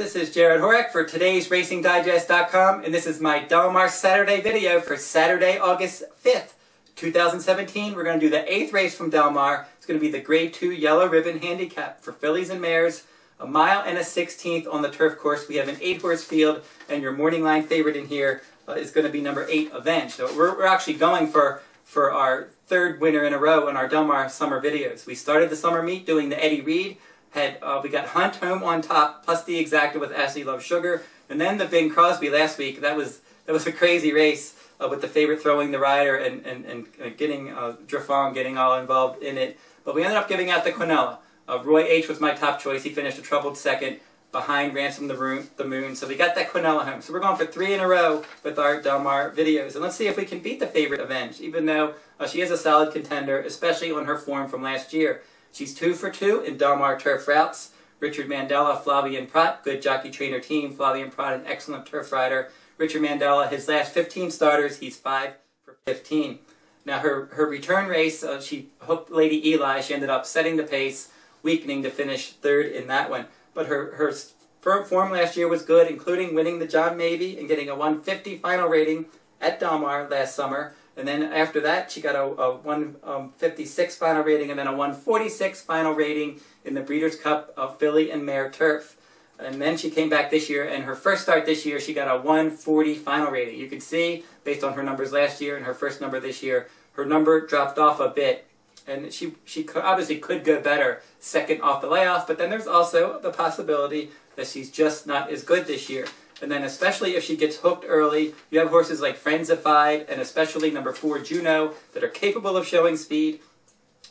this is Jarrod Horak for today's RacingDigest.com, and this is my Del Mar Saturday video for Saturday, August 5th, 2017. We're going to do the eighth race from Del Mar. It's going to be the Grade 2 Yellow Ribbon Handicap for fillies and mares, a mile and a 16th on the turf course. We have an eight-horse field, and your morning line favorite in here uh, is going to be number 8, Avenge. So we're, we're actually going for, for our third winner in a row in our Del Mar summer videos. We started the summer meet doing the Eddie Read, had uh, we got Hunt home on top, plus the exacta with Ashleyluvssugar, and then the Bing Crosby last week. That was that was a crazy race uh, with the favorite throwing the rider and and and uh, getting uh, Drefong getting all involved in it. But we ended up giving out the Quinella. Uh, Roy H was my top choice. He finished a troubled second behind Ransom the, Room, the Moon. So we got that Quinella home. So we're going for three in a row with our Del Mar videos. And let's see if we can beat the favorite Avenge, even though uh, she is a solid contender, especially on her form from last year. She's two for two in Del Mar turf routes. Richard Mandella, Flavien Prat, good jockey trainer team. Flavien Prat, an excellent turf rider. Richard Mandella, his last 15 starters, he's five for 15. Now her, her return race, uh, she hooked Lady Eli. She ended up setting the pace, weakening to finish third in that one. But her, her firm form last year was good, including winning the John Mabee and getting a 150 final rating at Del Mar last summer. And then after that, she got a, a 156 um, final rating and then a 146 final rating in the Breeders' Cup of Filly and Mare Turf. And then she came back this year, and her first start this year, she got a 140 final rating. You can see, based on her numbers last year and her first number this year, her number dropped off a bit. And she, she obviously could go better second off the layoff, but then there's also the possibility that she's just not as good this year. And then especially if she gets hooked early, you have horses like Frenzified and especially number four Juno that are capable of showing speed.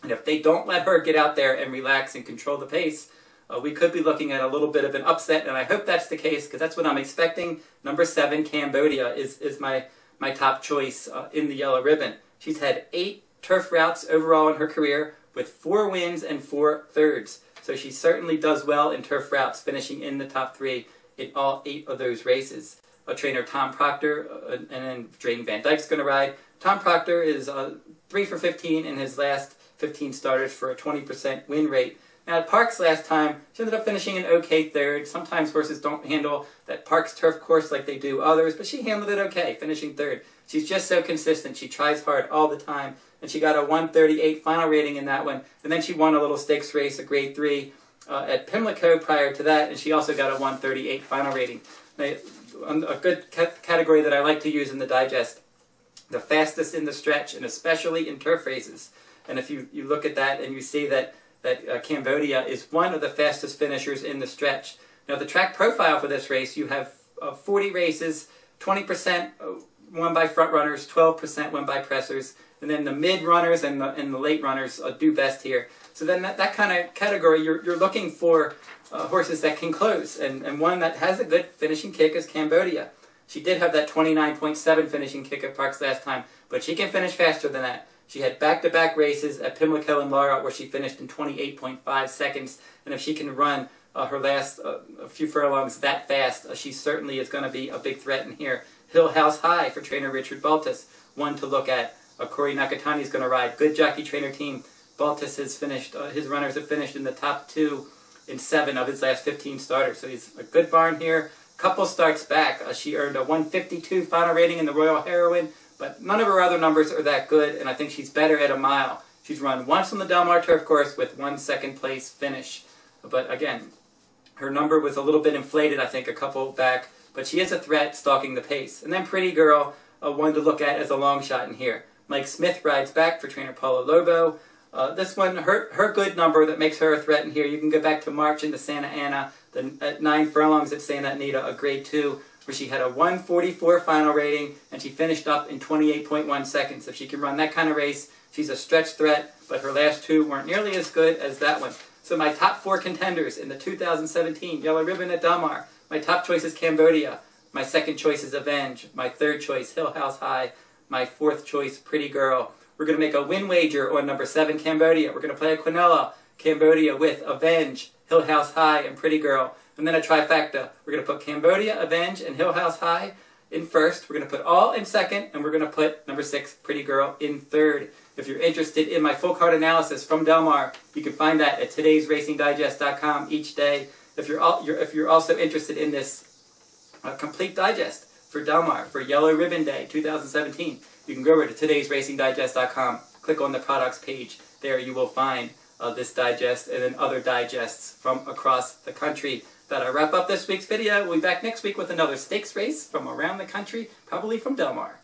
And if they don't let her get out there and relax and control the pace, uh, we could be looking at a little bit of an upset. And I hope that's the case because that's what I'm expecting. Number seven, Cambodia, is, is my, my top choice uh, in the yellow ribbon. She's had eight turf routes overall in her career with four wins and four thirds. So she certainly does well in turf routes, finishing in the top three in all eight of those races. A trainer, Tom Proctor, uh, and then Drayden Van Dyke's going to ride. Tom Proctor is uh, 3 for 15 in his last 15 starters for a 20% win rate. Now, at Parx last time, she ended up finishing an okay third. Sometimes horses don't handle that Parx turf course like they do others, but she handled it okay, finishing third. She's just so consistent. She tries hard all the time, and she got a 138 final rating in that one. And then she won a little stakes race, a grade three, uh, at Pimlico prior to that, and she also got a 138 final rating. Now, a good category that I like to use in the digest, the fastest in the stretch, and especially in turf races. And if you, you look at that and you see that, that uh, Cambodia is one of the fastest finishers in the stretch. Now, the track profile for this race, you have uh, 40 races, 20% uh, won by front runners, 12% won by pressers, and then the mid runners and the, and the late runners uh, do best here. So then that, that kind of category, you're, you're looking for uh, horses that can close, and, and one that has a good finishing kick is Cambodia. She did have that 29.7 finishing kick at Parx last time, but she can finish faster than that. She had back-to-back races at Pimlico and Laurel where she finished in 28.5 seconds, and if she can run uh, her last uh, few furlongs that fast, uh, she certainly is going to be a big threat in here. Hillhouse High for trainer Richard Baltas, one to look at. Uh, Nakatani is going to ride. Good jockey trainer team. Baltas has finished, uh, his runners have finished in the top two in seven of his last 15 starters. So he's a good barn here. Couple starts back. Uh, she earned a 152 final rating in the Royal Heroine, but none of her other numbers are that good, and I think she's better at a mile. She's run once on the Del Mar Turf Course with one second place finish. But again, her number was a little bit inflated, I think, a couple back, but she is a threat stalking the pace. And then Pretty Girl, uh, one to look at as a long shot in here. Mike Smith rides back for trainer Paulo Lobo. Uh, this one, her, her good number that makes her a threat in here, you can go back to March into Santa Ana, the, at nine furlongs at Santa Anita, a grade two, where she had a 144 final rating, and she finished up in 28.1 seconds. If she can run that kind of race, she's a stretch threat, but her last two weren't nearly as good as that one. So my top four contenders in the 2017 Yellow Ribbon at Del Mar, my top choice is Cambodia, my second choice is Avenge, my third choice Hillhouse High, my fourth choice Pretty Girl, we're going to make a win wager on number seven, Cambodia. We're going to play a Quinella, Cambodia with Avenge, Hillhouse High, and Pretty Girl. And then a trifecta. We're going to put Cambodia, Avenge, and Hillhouse High in first. We're going to put all in second, and we're going to put number six, Pretty Girl, in third. If you're interested in my full card analysis from Del Mar, you can find that at today'sracingdigest.com each day. If you're, all, you're if you're also interested in this uh, complete digest for Del Mar for Yellow Ribbon Day 2017, you can go over to today'sracingdigest.com. Click on the products page. There you will find uh, this digest and then other digests from across the country. That'll wrap up this week's video. We'll be back next week with another stakes race from around the country, probably from Del Mar.